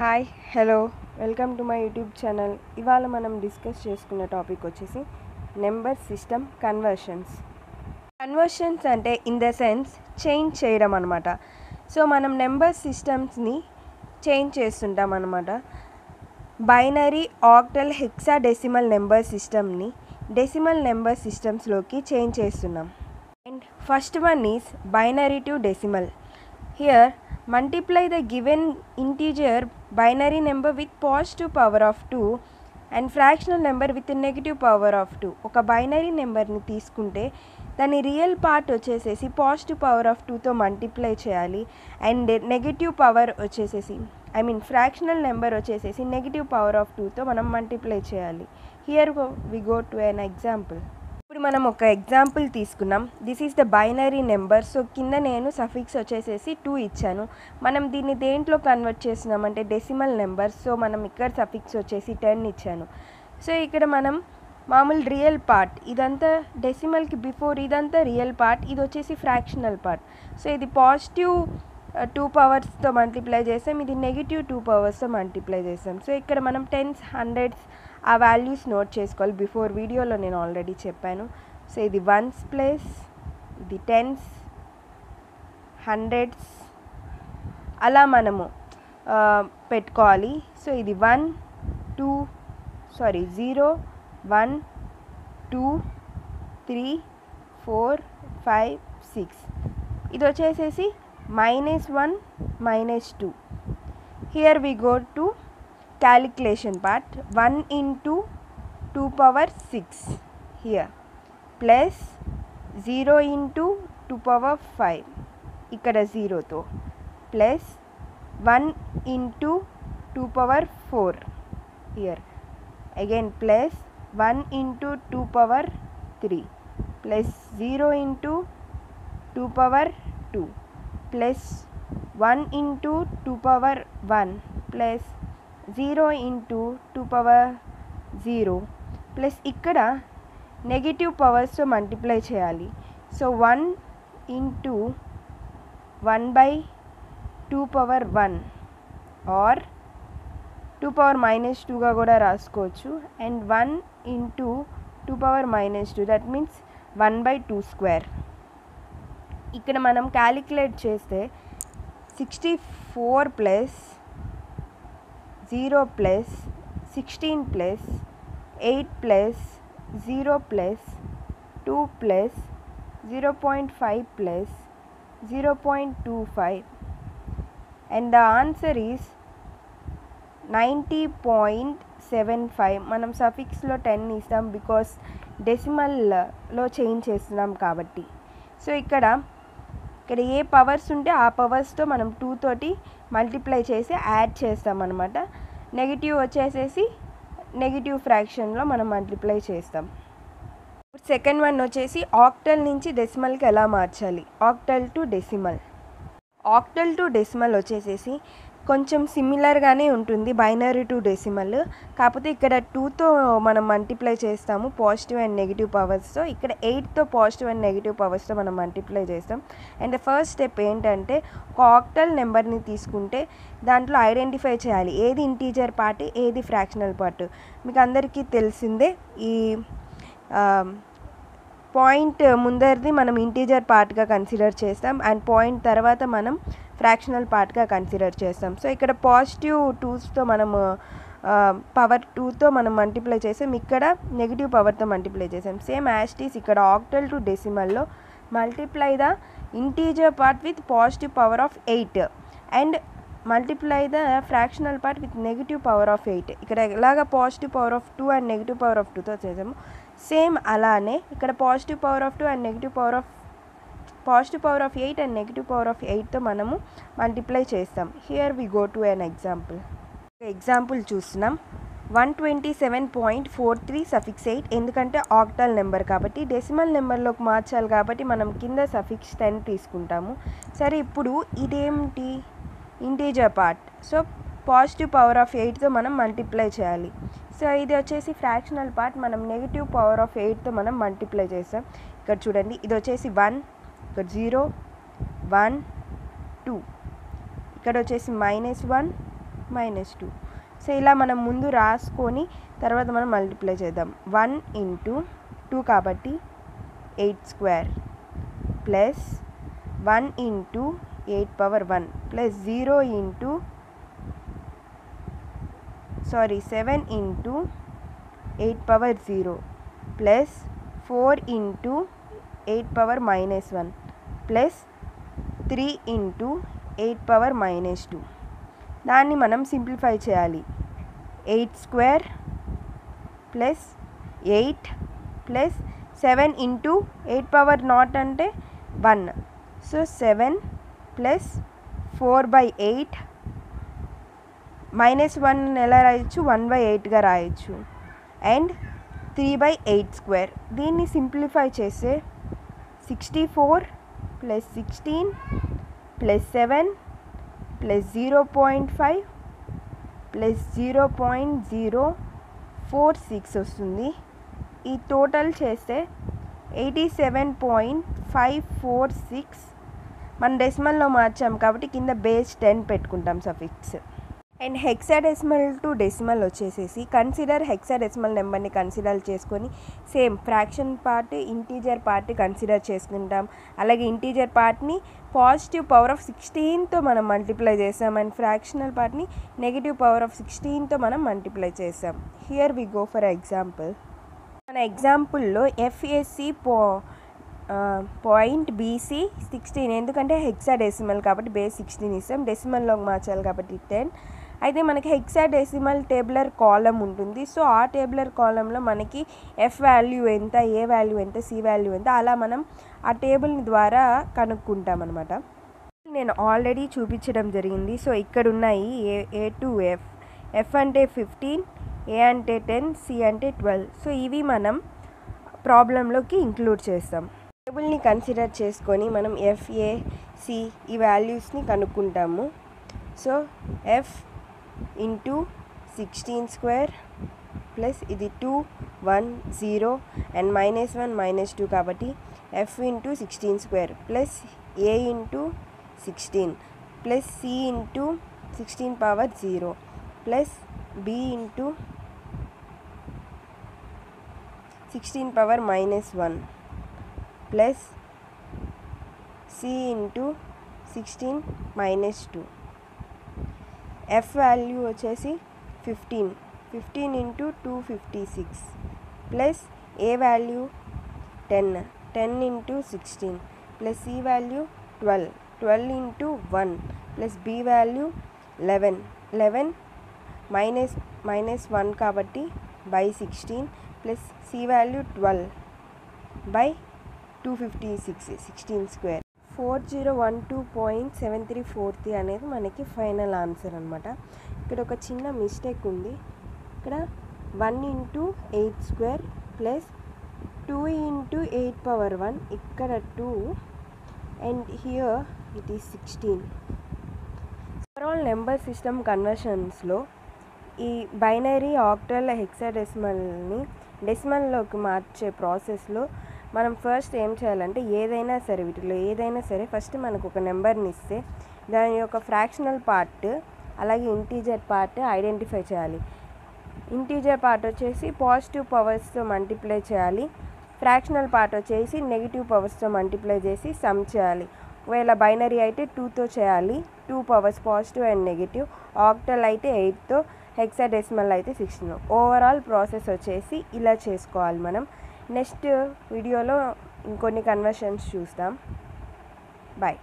Hi hello welcome to my YouTube channel ఇవాళ మనం discuss చేసుకున్న టాపిక్ వచ్చేసి నెంబర్ సిస్టమ్ కన్వర్షన్స్ కన్వర్షన్స్ అంటే ఇన్ ద సెన్స్ చేంజ్ చేయడం అనమాట సో మనం నెంబర్ సిస్టమ్స్ని చేంజ్ చేస్తుంటాం అనమాట binary octal hexadecimal number సిస్టమ్ని డెసిమల్ నెంబర్ సిస్టమ్స్లోకి చేంజ్ చేస్తున్నాం. And first one is binary to decimal here multiply the given integer binary number with positive power of two and fractional number with negative power of two ఒక binary నెంబర్ని తీసుకుంటే దాని real part వచ్చేసేసి positive power of టూతో multiply చేయాలి and negative power వచ్చేసేసి I mean fractional number వచ్చేసేసి negative power of టూతో మనం మల్టిప్లై చేయాలి. Here we go to an example ఇప్పుడు మనం ఒక ఎగ్జాంపుల్ తీసుకున్నాం. This is the binary number so కింద నేను సఫిక్స్ వచ్చేసేసి టూ ఇచ్చాను. మనం దీన్ని దేంట్లో కన్వర్ట్ చేస్తున్నాం అంటే డెసిమల్ నెంబర్ సో మనం ఇక్కడ సఫిక్స్ వచ్చేసి టెన్ ఇచ్చాను. సో ఇక్కడ మనం మామూలు రియల్ పార్ట్ ఇదంతా డెసిమల్కి బిఫోర్ ఇదంతా రియల్ పార్ట్ ఇది వచ్చేసి ఫ్రాక్షనల్ పార్ట్ సో ఇది పాజిటివ్ టూ పవర్స్తో మల్టిప్లై చేసాం. ఇది నెగిటివ్ టూ పవర్స్తో మల్టిప్లై చేసాం. సో ఇక్కడ మనం టెన్స్ హండ్రెడ్స్ ఆ వాల్యూస్ నోట్ చేసుకోవాలి. బిఫోర్ వీడియోలో నేను ఆల్రెడీ చెప్పాను. సో ఇది వన్స్ ప్లేస్ ఇది టెన్స్ హండ్రెడ్స్ అలా మనము పెట్టుకోవాలి. సో ఇది one two sorry zero one two three four five six ఇది వచ్చేసేసి minus one minus two here we go to calculation part 1 into 2 power 6 here plus 0 into 2 power 5 ఇక్కడ జీరోతో plus one into two power four here again plus one into two power three plus zero into two power two plus one into two power one plus zero into two power zero plus ఇక్కడ negative పవర్స్తో multiply చేయాలి. So one into one by two power one or two power minus టూగా కూడా రాసుకోవచ్చు. And one into two power minus two that means one by two square. ఇక్కడ మనం calculate చేస్తే sixty four plus zero plus sixteen plus eight plus zero plus two plus zero point five plus zero point two five. And the answer is ninety point seven five. మనం సఫిక్స్లో ten ఇస్తాం because డెసిమల్లో change చేస్తున్నాం కాబట్టి. So ఇక్కడ ఇక్కడ ఏ powers ఉంటే ఆ పవర్స్తో మనం టూ తోటి మల్టిప్లై చేసి యాడ్ చేస్తామన్నమాట. నెగిటివ్ వచ్చేసేసి నెగిటివ్ ఫ్రాక్షన్లో మనం మల్టిప్లై చేస్తాం. సెకండ్ వన్ వచ్చేసి ఆక్టల్ నుంచి డెసిమల్కి ఎలా మార్చాలి? Octal to decimal octal to decimal వచ్చేసేసి కొంచెం సిమిలర్గానే ఉంటుంది బైనరీ టు డెసిమల్ కాకపోతే ఇక్కడ టూతో మనం మల్టిప్లై చేస్తాము పాజిటివ్ అండ్ నెగిటివ్ పవర్స్తో ఇక్కడ ఎయిట్తో పాజిటివ్ అండ్ నెగిటివ్ పవర్స్తో మనం మల్టిప్లై చేస్తాం. అండ్ ద ఫస్ట్ స్టెప్ ఏంటంటే ఒక ఆక్టల్ నెంబర్ని తీసుకుంటే దాంట్లో ఐడెంటిఫై చేయాలి. ఏది ఇంటీజర్ పార్ట్ ఏది ఫ్రాక్షనల్ పార్ట్ మీకు అందరికీ తెలిసిందే ఈ పాయింట్ ముందరిది మనం ఇంటీజర్ పార్ట్గా కన్సిడర్ చేస్తాం. అండ్ పాయింట్ తర్వాత మనం ఫ్రాక్షనల్ పార్ట్గా కన్సిడర్ చేస్తాం. సో ఇక్కడ పాజిటివ్ టూస్తో మనము పవర్ టూతో మనం మల్టిప్లై చేసాం ఇక్కడ నెగిటివ్ పవర్తో మల్టిప్లై చేసాం సేమ్ యాస్టీస్ ఇక్కడ octal to డెసిమల్లో multiply the integer part with positive power of eight and multiply the fractional part with negative power of eight ఇక్కడ ఎలాగ positive power of two and negative power of టూతో చేసాము? Same అలానే ఇక్కడ positive power of two and negative power of positive power of eight and negative power of ఎయిట్తో మనము multiply చేస్తాం. Here we go to an example example చూస్తున్నాం. One twenty seven point four three suffix eight. ఎందుకంటే octal number కాబట్టి decimal నెంబర్లోకి మార్చాలి కాబట్టి మనం కింద సఫిక్స్ టెన్ తీసుకుంటాము. సరే ఇప్పుడు ఇదేమిటి integer part. So positive power of ఎయిట్తో మనం మల్టిప్లై చేయాలి. సో ఇది వచ్చేసి ఫ్రాక్షనల్ పార్ట్. మనం నెగిటివ్ పవర్ ఆఫ్ ఎయిట్తో మనం మల్టిప్లై చేస్తాం. ఇక్కడ చూడండి ఇది వచ్చేసి వన్ ఇక్కడ జీరో వన్ టూ. ఇక్కడ వచ్చేసి minus one minus two. So ఇలా మనం ముందు రాసుకొని తర్వాత మనం మల్టిప్లై చేద్దాం. వన్ ఇంటూ టూ కాబట్టి eight square plus one into eight power one plus zero into sorry seven into eight power zero plus four into eight power minus one plus three into eight power minus two దాన్ని మనం simplify చేయాలి. Eight square plus eight plus seven into eight power not అంటే one so seven plus four by eight minus one ఎలా రాయొచ్చు? One by ఎయిట్గా రాయొచ్చు. And three by eight square దీన్ని simplify చేస్తే sixty four plus sixteen plus seven plus zero point five plus zero point zero four six వస్తుంది. ఈ total చేస్తే eighty seven point five four six మన డెసిమల్లో మార్చాం కాబట్టి కింద బేస్ టెన్ పెట్టుకుంటాం suffix and hexadecimal to decimal వచ్చేసేసి కన్సిడర్ హెక్సాడెసిమల్ నెంబర్ని కన్సిడర్ చేసుకొని same fraction part integer part consider చేసుకుంటాం. అలాగే ఇంటీజర్ పార్ట్ని పాజిటివ్ పవర్ ఆఫ్ సిక్స్టీన్తో మనం మల్టిప్లై చేసాం అండ్ ఫ్రాక్షనల్ పార్ట్ని నెగిటివ్ పవర్ ఆఫ్ సిక్స్టీన్తో మనం మల్టిప్లై చేసాం here we go for example. మన ఎగ్జాంపుల్లో ఎఫ్ఎస్సి పో పాయింట్ బీసీ సిక్స్టీన్. ఎందుకంటే హెక్సా డెసిమల్ కాబట్టి బేస్ సిక్స్టీన్ ఇస్తాం. డెసిమల్లోకి మార్చాలి కాబట్టి టెన్. అయితే మనకి హెక్సాడెసిమల్ టేబులర్ కాలం ఉంటుంది. సో ఆ టేబులర్ కాలంలో మనకి ఎఫ్ వాల్యూ ఎంత ఏ వాల్యూ ఎంత సి వాల్యూ ఎంత అలా మనం ఆ టేబుల్ ద్వారా కనుక్కుంటాం అనమాట నేను ఆల్రెడీ చూపించడం జరిగింది. సో ఇక్కడ ఉన్నాయి A A to F F అంటే ఫిఫ్టీన్ ఏ అంటే టెన్ సి అంటే ట్వెల్వ్ సో ఇవి మనం ప్రాబ్లంలోకి ఇంక్లూడ్ చేస్తాం. టేబుల్ని కన్సిడర్ చేసుకొని మనం ఎఫ్ఏ సి ఈ వాల్యూస్ని కనుక్కుంటాము. So F into sixteen square plus ఇది two one zero and minus one minus two కాబట్టి F into sixteen square plus A into sixteen plus C into sixteen power zero plus B into sixteen power minus one plus C into sixteen minus two F value వచ్చేసి fifteen fifteen into two fifty six plus A value ten ten into sixteen plus C value twelve twelve into one plus B value eleven eleven minus minus one కాబట్టి by sixteen plus C value twelve by two fifty six sixteen square four zero one two point seven three four three అనేది మనకి final answer అనమాట ఇక్కడ ఒక చిన్న mistake ఉంది. ఇక్కడ one into eight square plus two into eight power one ఇక్కడ two and here it is sixteen. Overall number system కన్వర్షన్స్లో ఈ బైనరీ ఆక్టల్ హెక్సాడెసిమల్ని డెసిమల్లోకి మార్చే ప్రాసెస్లో మనం ఫస్ట్ ఏం చేయాలంటే ఏదైనా సరే వీటిలో ఏదైనా సరే ఫస్ట్ మనకు ఒక నెంబర్ని ఇస్తే దాని యొక్క ఫ్రాక్షనల్ పార్ట్ అలాగే ఇంటీజర్ పార్ట్ ఐడెంటిఫై చేయాలి. ఇంటీజర్ పార్ట్ వచ్చేసి పాజిటివ్ పవర్స్తో మల్టిప్లై చేయాలి. ఫ్రాక్షనల్ పార్ట్ వచ్చేసి నెగిటివ్ పవర్స్తో మల్టిప్లై చేసి సమ్ చేయాలి. ఒకవేళ బైనరీ అయితే టూతో చేయాలి. Two powers positive and negative octal అయితే ఎయిట్తో హెక్సాడెసిమల్ అయితే సిక్స్టీన్ ఓవరాల్ ప్రాసెస్ వచ్చేసి ఇలా చేసుకోవాలి మనం. నెక్స్ట్ వీడియోలో ఇంకొన్ని కన్వర్షన్స్ చూస్తాం. బాయ్